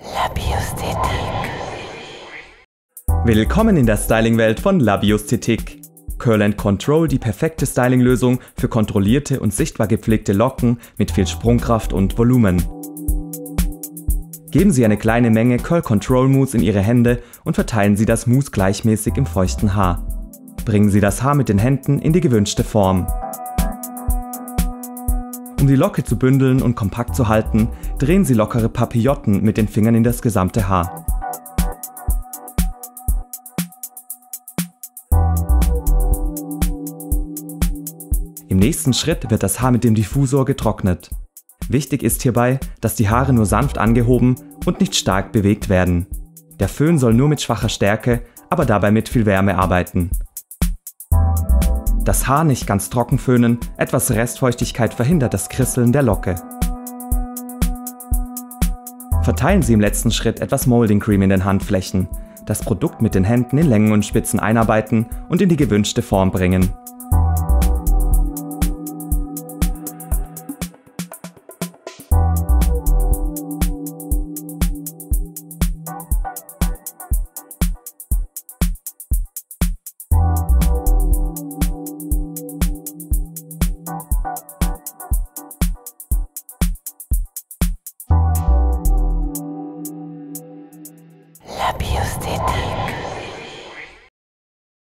Labiosthetik. Willkommen in der Stylingwelt von Labiosthetik. Curl Control, die perfekte Stylinglösung für kontrollierte und sichtbar gepflegte Locken mit viel Sprungkraft und Volumen. Geben Sie eine kleine Menge Curl Control Mousse in Ihre Hände und verteilen Sie das Mousse gleichmäßig im feuchten Haar. Bringen Sie das Haar mit den Händen in die gewünschte Form. Um die Locke zu bündeln und kompakt zu halten, drehen Sie lockere Papillotten mit den Fingern in das gesamte Haar. Im nächsten Schritt wird das Haar mit dem Diffusor getrocknet. Wichtig ist hierbei, dass die Haare nur sanft angehoben und nicht stark bewegt werden. Der Föhn soll nur mit schwacher Stärke, aber dabei mit viel Wärme arbeiten. Das Haar nicht ganz trocken föhnen, etwas Restfeuchtigkeit verhindert das Krisseln der Locke. Verteilen Sie im letzten Schritt etwas Molding Cream in den Handflächen. Das Produkt mit den Händen in Längen und Spitzen einarbeiten und in die gewünschte Form bringen. Labiosthetik.